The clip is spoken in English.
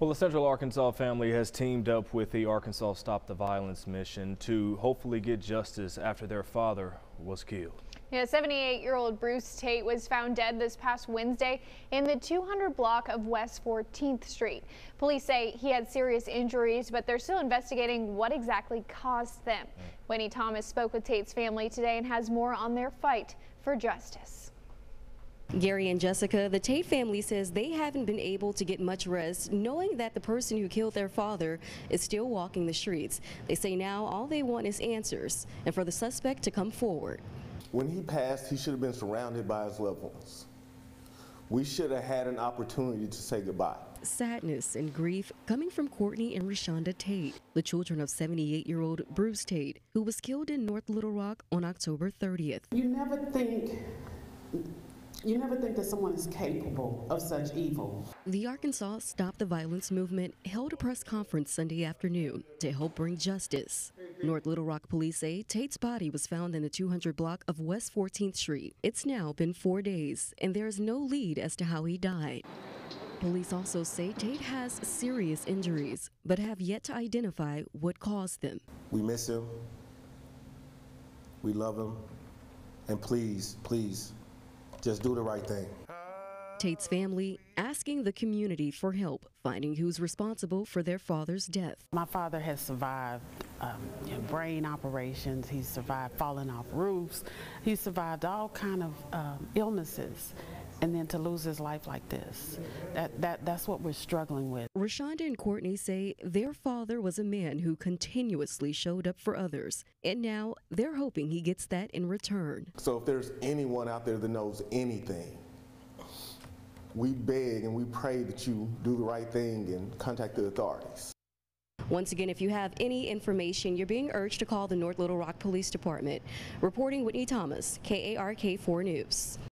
Well, the Central Arkansas family has teamed up with the Arkansas Stop the Violence mission to hopefully get justice after their father was killed. Yeah, 78-year-old Bruce Tate was found dead this past Wednesday in the 200 block of West 14th Street. Police say he had serious injuries, but they're still investigating what exactly caused them. Mm. Whitney Thomas spoke with Tate's family today and has more on their fight for justice. Gary and Jessica, the Tate family says they haven't been able to get much rest knowing that the person who killed their father is still walking the streets. They say now all they want is answers and for the suspect to come forward. When he passed, he should have been surrounded by his loved ones. We should have had an opportunity to say goodbye. Sadness and grief coming from Courtney and Reshonda Tate, the children of 78 year old Bruce Tate, who was killed in North Little Rock on October 30th. You never think you never think that someone is capable of such evil. The Arkansas Stop the Violence movement held a press conference Sunday afternoon to help bring justice. North Little Rock police say Tate's body was found in the 200 block of West 14th Street. It's now been four days, and there is no lead as to how he died. Police also say Tate has serious injuries, but have yet to identify what caused them. We miss him. We love him. And please, please, just do the right thing. Tate's family asking the community for help finding who's responsible for their father's death. My father has survived um, brain operations. He's survived falling off roofs. He's survived all kind of um, illnesses. And then to lose his life like this, that, that, that's what we're struggling with. Reshonda and Courtney say their father was a man who continuously showed up for others. And now they're hoping he gets that in return. So if there's anyone out there that knows anything, we beg and we pray that you do the right thing and contact the authorities. Once again, if you have any information, you're being urged to call the North Little Rock Police Department. Reporting Whitney Thomas, KARK 4 News.